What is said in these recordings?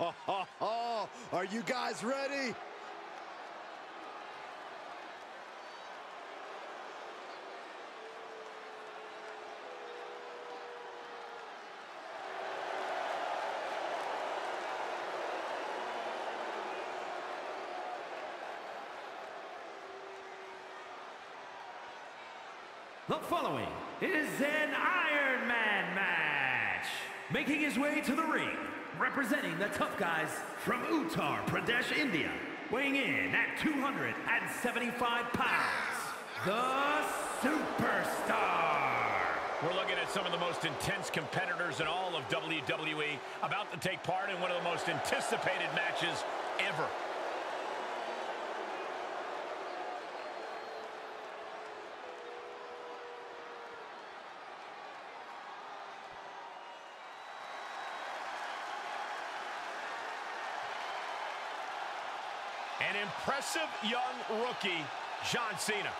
Are you guys ready? The following is an Iron Man match. Making his way to the ring, representing the tough guys from Uttar Pradesh, India, weighing in at 275 pounds, the Superstar. We're looking at some of the most intense competitors in all of WWE about to take part in one of the most anticipated matches ever. An impressive young rookie, John Cena.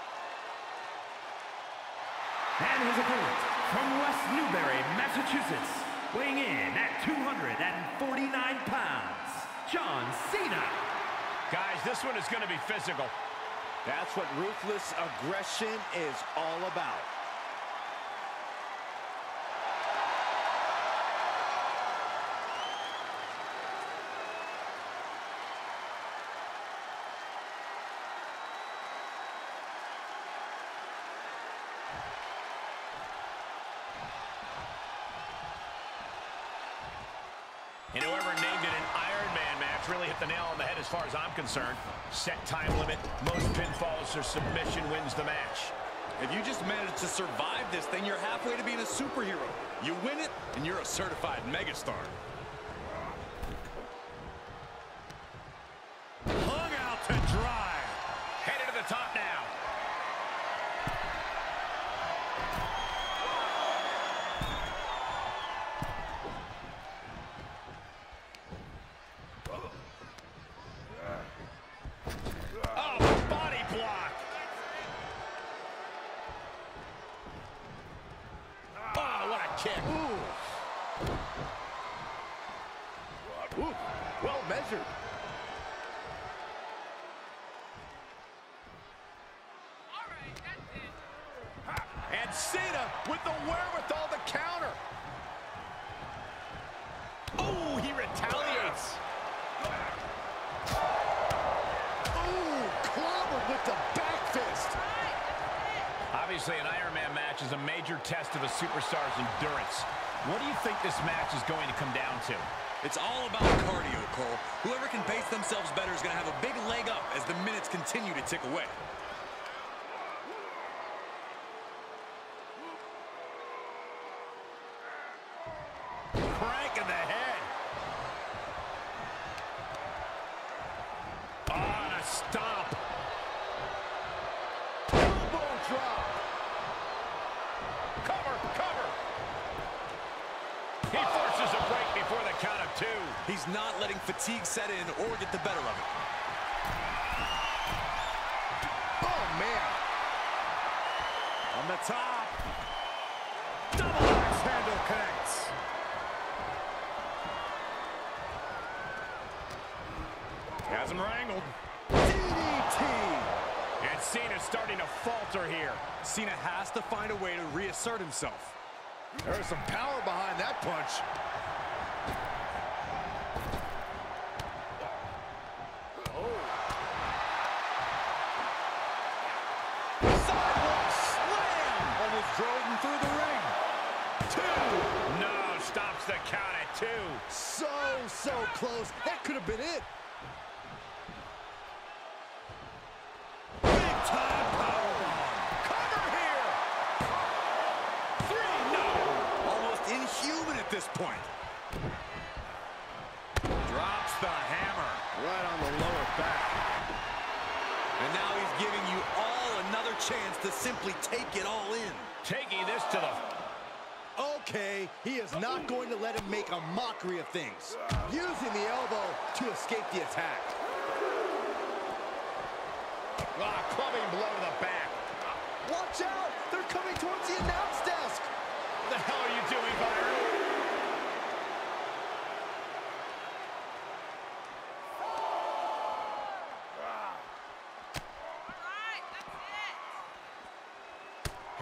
And his opponent from West Newbury, Massachusetts, weighing in at 249 pounds, John Cena. Guys, this one is going to be physical. That's what ruthless aggression is all about. And whoever named it an Iron Man match really hit the nail on the head as far as I'm concerned. Set time limit, most pinfalls or submission wins the match. If you just manage to survive this then you're halfway to being a superhero. You win it, and you're a certified megastar. Hung out to dry. Headed to the top now. Oh, body block. Oh, what a kick. Ooh, well measured. And Cena with the wherewithal to counter. Oh, he retaliates. Ooh, clobbered with the back fist. Obviously, an Iron Man match is a major test of a superstar's endurance. What do you think this match is going to come down to? It's all about cardio, Cole. Whoever can pace themselves better is going to have a big leg up as the minutes continue to tick away. Crank in the head. On a stomp. Elbow drop. Cover, cover. He forces a break before the count of two. He's not letting fatigue set in or get the better of it. Oh, man. On the top. Double axe handle connects. Has him wrangled. DDT. And Cena's starting to falter here. Cena has to find a way to reassert himself. There's some power behind that punch. Sidewalk slam! Almost drove him through the ring. Two. No, stops the count at two. So, so close. That could have been it. Big time powerbomb. Cover here. Three, no. Almost inhuman at this point. Drops the hammer. Right on the lower back. And now he's giving you all another chance to simply take it all in. Taking this to the... Okay, he is not going to let him make a mockery of things. Using the elbow to escape the attack. Ah, clubbing blow to the back. Watch out! They're coming towards the announce desk! What the hell are you doing, Byron?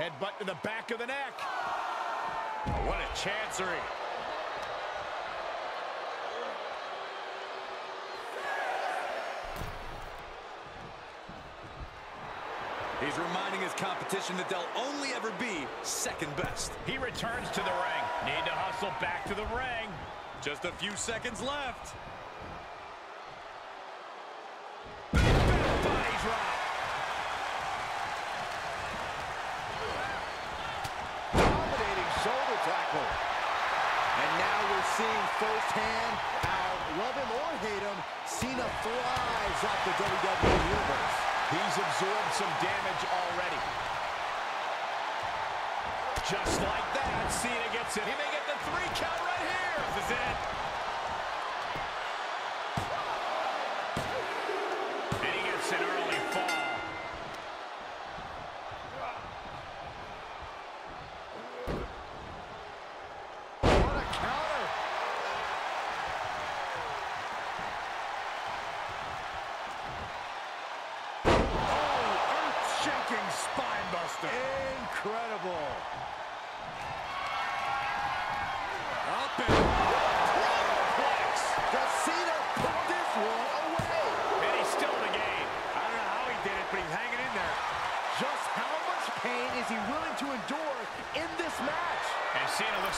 Headbutt to the back of the neck. Oh, What a chancery. He's reminding his competition that they'll only ever be second best. He returns to the ring. Need to hustle back to the ring. Just a few seconds left. Seeing firsthand how, love him or hate him, Cena thrives off the WWE Universe. He's absorbed some damage already. Just like that, Cena gets it. He may get the three count right here.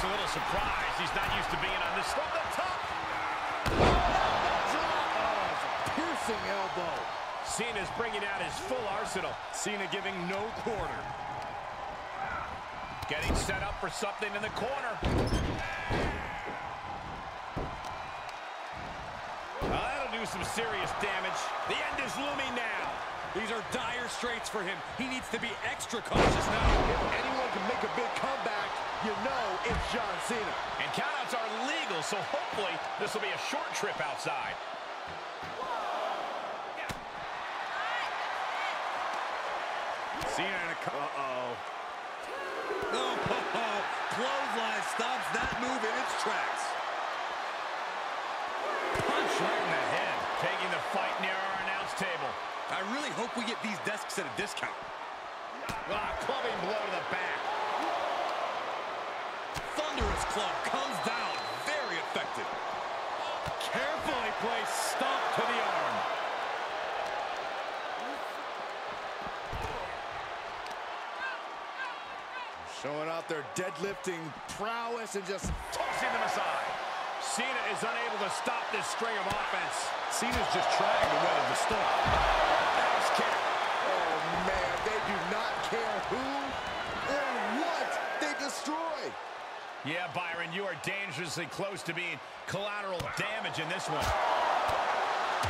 Looks a little surprised. He's not used to being on this from the top. Piercing elbow. Cena's bringing out his full arsenal. Cena giving no quarter. Getting set up for something in the corner. Well, that'll do some serious damage. The end is looming now. these are dire straits for him. He needs to be extra cautious now. If anyone can make a big comeback, you know it's John Cena. And countouts are legal, so hopefully this will be a short trip outside. Cena in a Uh-oh. Oh, ho, ho. clothesline stops that move in its tracks. Punch right in the head. Taking the fight near our announce table. I really hope we get these desks at a discount. Ah, clubbing blow to the back. Thunderous club comes down. Very effective. Carefully placed stomp to the arm. Showing out their deadlifting prowess and just Tossing them aside. Cena is unable to stop this string of offense. Cena's just trying to weather the storm. Nice kick. Oh, man, they do not care who or what they destroy. Yeah, Byron, you are dangerously close to being collateral damage in this one.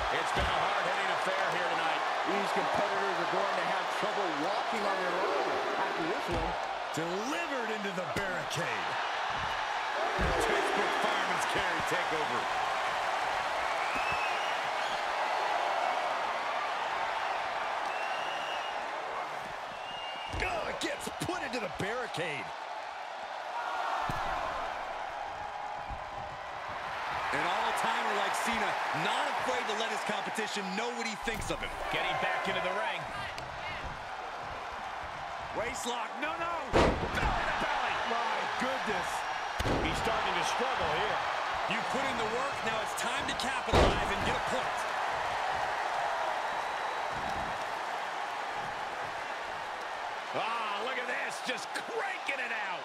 It's been a hard-hitting affair here tonight. These competitors are going to have trouble walking on their own after this one. Delivered into the barricade. Textbook fireman's carry takeover. Oh, it gets put into the barricade. An all-timer like Cena, not afraid to let his competition know what he thinks of him. Getting back into the ring. Waistlock, no, no! Belly to belly. My goodness. He's starting to struggle here. You put in the work, now it's time to capitalize and get a point. Ah, look at this, just cranking it out.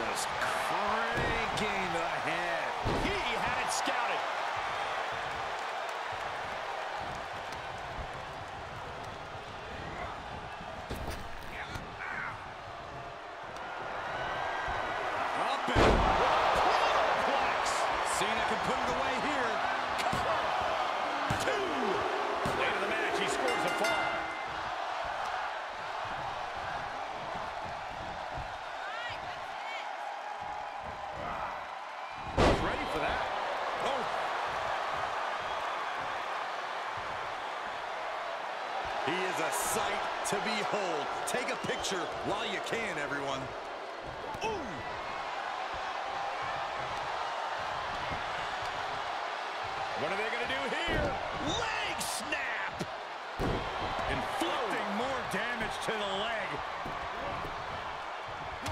Just sight to behold. Take a picture while you can, everyone. Ooh. What are they going to do here? Leg snap! Inflicting more damage to the leg.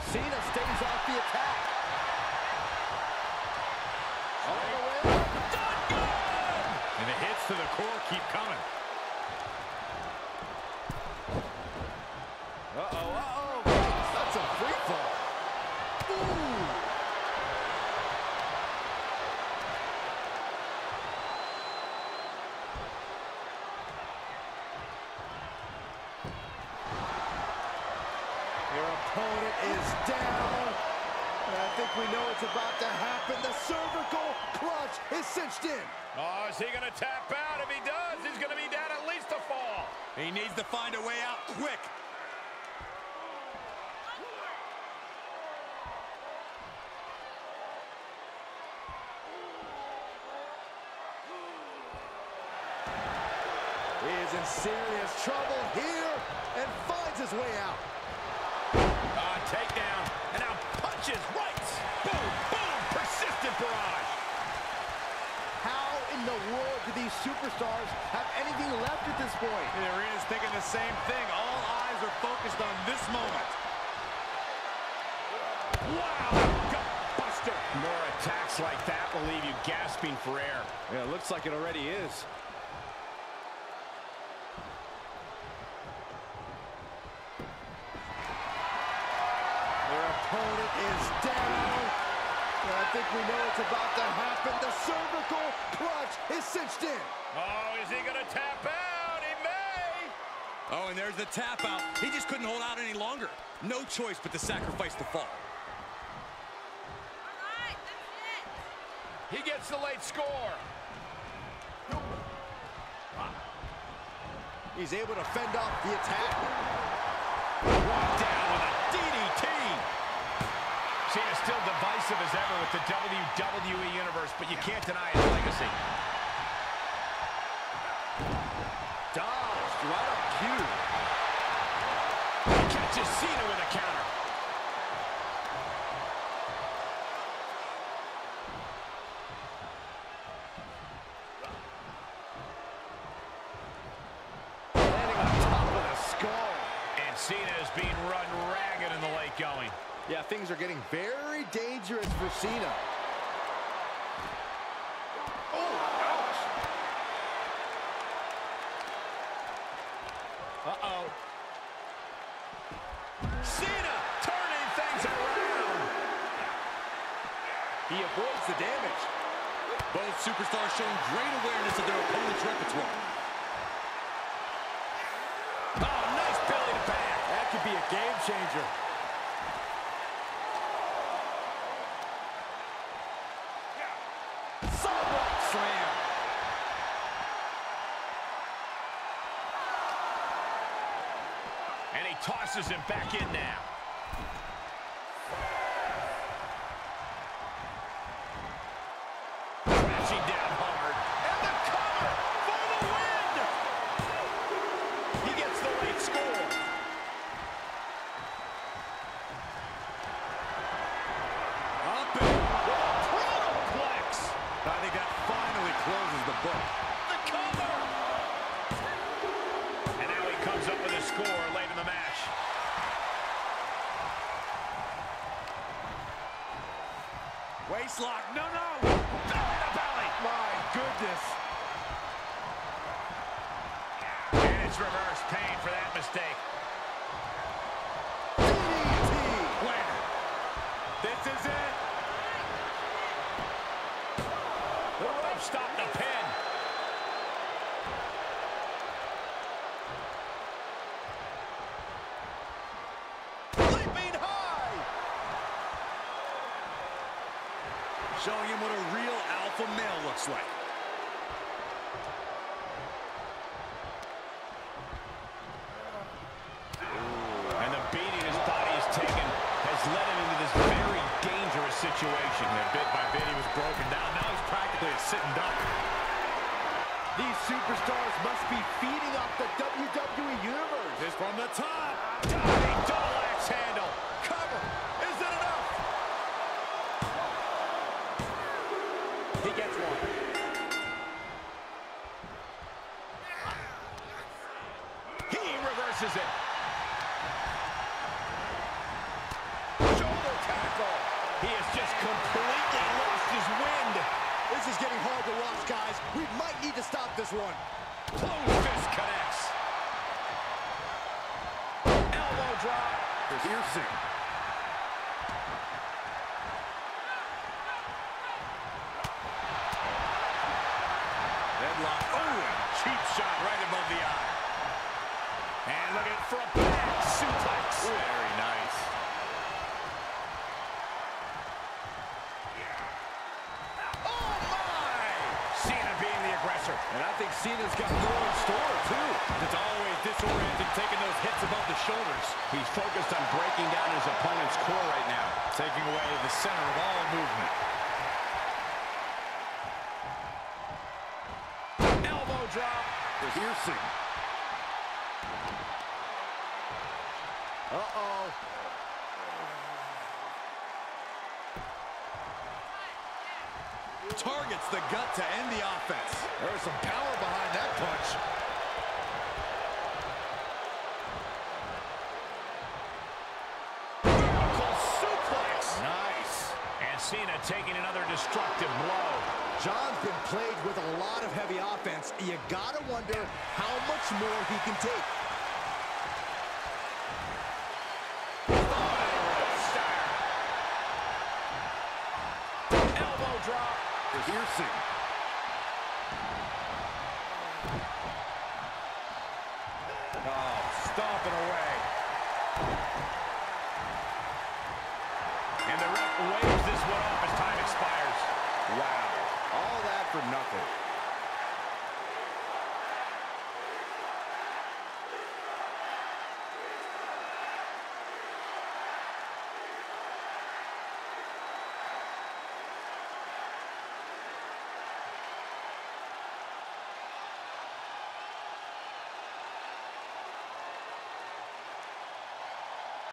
Cena stays off the attack. All the way up. Done good! And the hits to the core keep coming. Uh-oh, uh-oh. That's a free fall. Ooh. Your opponent is down. And I think we know what's about to happen. The cervical clutch is cinched in. Oh, is he going to tap out? If he does, he's going to be down at least a fall. He needs to find a way out quick. Is in serious trouble here and finds his way out. Uh, takedown. And now punches, rights. Boom, boom. Persistent barrage. How in the world do these superstars have anything left at this point? The arena's thinking the same thing. All eyes are focused on this moment. Wow. Gutbuster. More attacks like that will leave you gasping for air. Yeah, it looks like it already is. Think we know it's about to happen. The cervical clutch is cinched in. Oh, is he going to tap out? He may. Oh, and there's the tap out. He just couldn't hold out any longer. No choice but to sacrifice the fall. All right, that's it. He gets the late score. He's able to fend off the attack. Cena's still divisive as ever with the WWE Universe, but you can't deny his legacy. Dodged right on cue. He catches Cena with a counter. Landing on top of the skull. And Cena is being run ragged in the late going. Yeah, things are getting very dangerous for Cena. Oh, ouch. Uh-oh. Cena turning things around. He avoids the damage. Both superstars showing great awareness of their opponent's repertoire. Oh, nice belly to back. That could be a game changer. Tosses him back in now. Crashing down hard. And the cover for the win! He gets the late score. Up and Protoplex. I think that finally closes the book. The cover. And now he comes up with a score late in the match. Waistlock, no, no! Belly to belly. My goodness. And it's reverse pain for that mistake. DDT. Planted. This is it. The rope stopped the pin. Leaping high. showing him what a real alpha male looks like. And the beating his body has taken has led him into this very dangerous situation. And bit by bit, he was broken down. Now he's practically a sitting duck. These superstars must be feeding off the WWE Universe. This from the top. Diving double axe handle. Cover. Is it enough? He gets one. He reverses it. He has just completely lost his wind. This is getting hard to watch, guys. We might need to stop this one. Close fist connects. Elbow drop. Piercing. Headlock. Oh, cheap shot right above the eye. And looking for a back suplex. Very nice. Oh, my! Cena being the aggressor. And I think Cena's got more in store, too. It's always disorienting, taking those hits above the shoulders. He's focused on breaking down his opponent's core right now. Taking away the center of all movement. Elbow drop. Piercing. Uh-oh. Targets the gut to end the offense. There's some power behind that punch. Suplex. Nice. And Cena taking another destructive blow. John's been plagued with a lot of heavy offense. You gotta wonder how much more he can take. Elbow drop. Piercing. Oh, stomping away. And the ref waves this one off as time expires. Wow. All that for nothing.